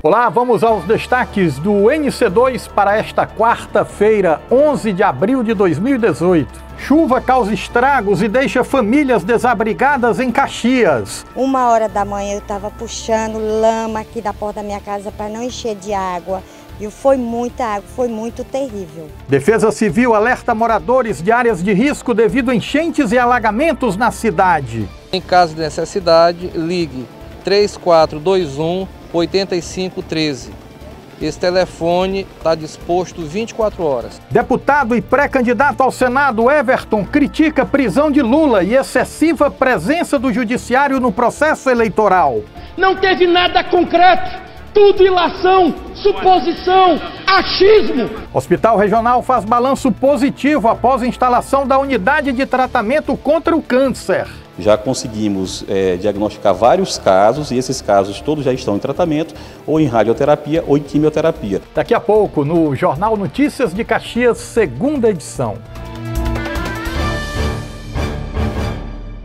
Olá, vamos aos destaques do NC2 para esta quarta-feira, 11 de abril de 2018. Chuva causa estragos e deixa famílias desabrigadas em Caxias. Uma hora da manhã eu estava puxando lama aqui da porta da minha casa para não encher de água. E foi muita água, foi muito terrível. Defesa Civil alerta moradores de áreas de risco devido a enchentes e alagamentos na cidade. Em caso de necessidade, ligue 3421 8513. Esse telefone está disposto 24 horas. Deputado e pré-candidato ao Senado Everton critica prisão de Lula e excessiva presença do judiciário no processo eleitoral. Não teve nada concreto, tudo ilação, suposição, achismo. Hospital Regional faz balanço positivo após a instalação da unidade de tratamento contra o câncer. Já conseguimos é, diagnosticar vários casos e esses casos todos já estão em tratamento, ou em radioterapia ou em quimioterapia. Daqui a pouco, no Jornal Notícias de Caxias, segunda edição.